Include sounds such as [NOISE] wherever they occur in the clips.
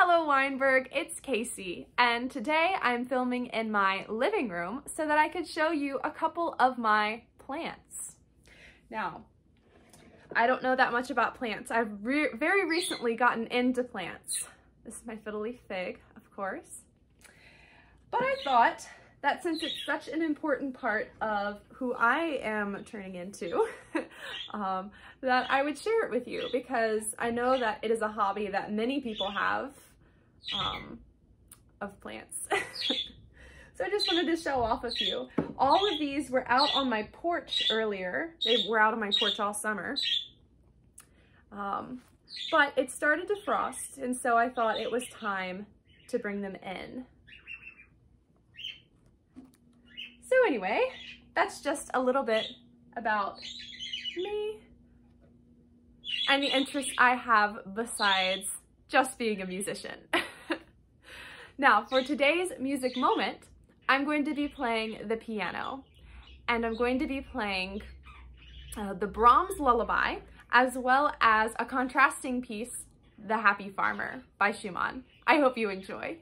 Hello Weinberg, it's Casey, and today I'm filming in my living room so that I could show you a couple of my plants. Now, I don't know that much about plants. I've re very recently gotten into plants. This is my fiddle leaf fig, of course. But I thought that since it's such an important part of who I am turning into, [LAUGHS] um, that I would share it with you because I know that it is a hobby that many people have um, of plants. [LAUGHS] so I just wanted to show off a few. All of these were out on my porch earlier. They were out on my porch all summer. Um, but it started to frost and so I thought it was time to bring them in. So anyway, that's just a little bit about me and the interests I have besides just being a musician. [LAUGHS] now, for today's music moment, I'm going to be playing the piano and I'm going to be playing uh, the Brahms Lullaby as well as a contrasting piece, The Happy Farmer by Schumann. I hope you enjoy.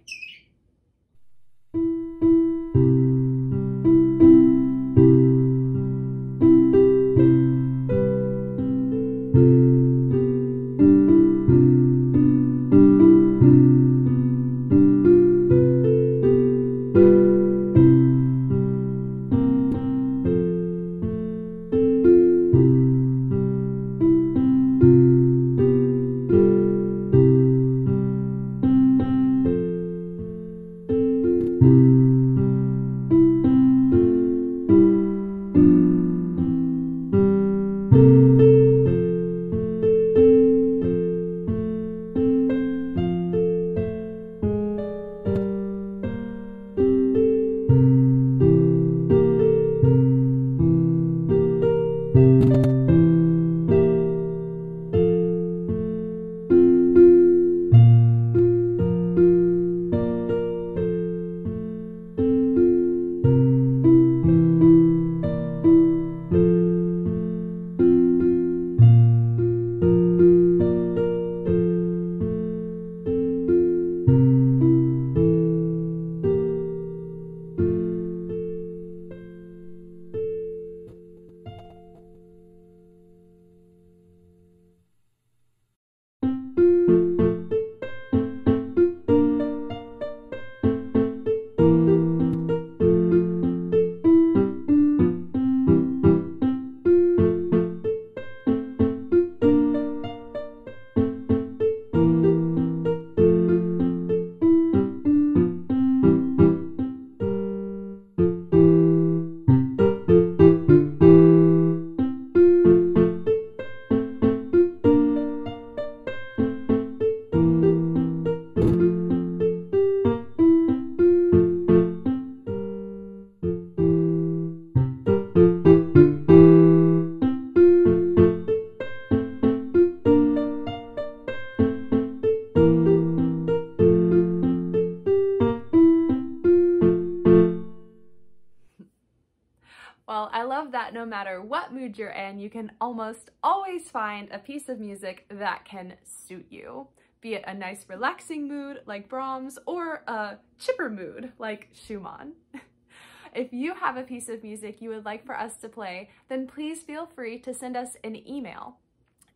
Well, I love that no matter what mood you're in, you can almost always find a piece of music that can suit you. Be it a nice relaxing mood like Brahms or a chipper mood like Schumann. [LAUGHS] if you have a piece of music you would like for us to play, then please feel free to send us an email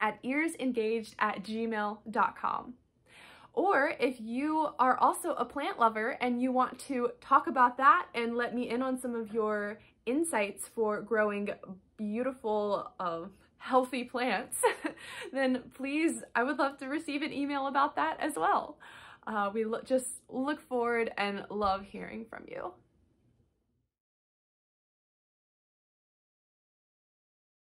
at earsengaged at gmail.com. Or if you are also a plant lover and you want to talk about that and let me in on some of your insights for growing beautiful, uh, healthy plants, [LAUGHS] then please, I would love to receive an email about that as well. Uh, we lo just look forward and love hearing from you.